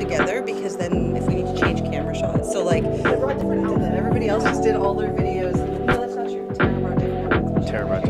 together because then if we need to change camera shots. So like I brought different outfits. Everybody else just did all their videos. No, that's not true. Tara brought